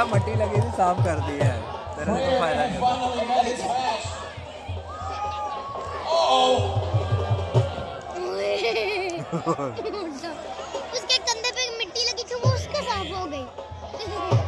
क्या मट्टी लगी थी साफ़ कर दी है। तेरा तो फ़ायदा उसके कंधे पे मिट्टी लगी थी, वो उसके साफ़ हो गई।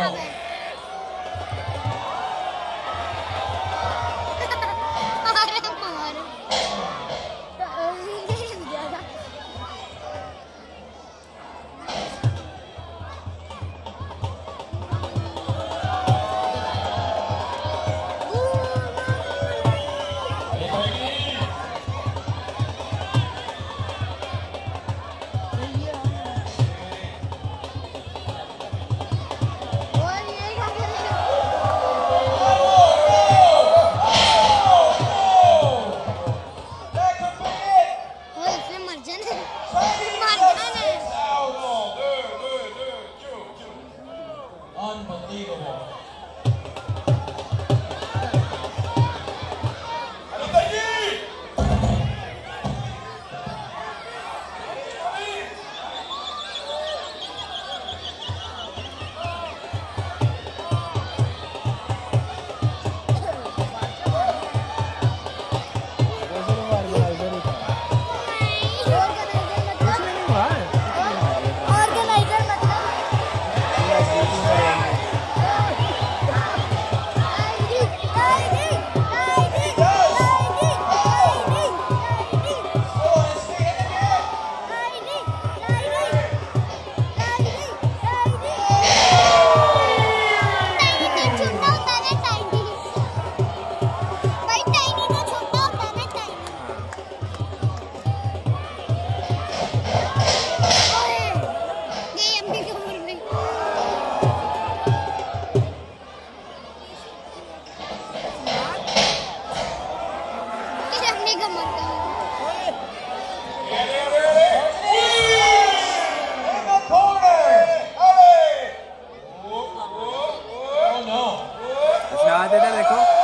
Oh. हाँ बाद देखो।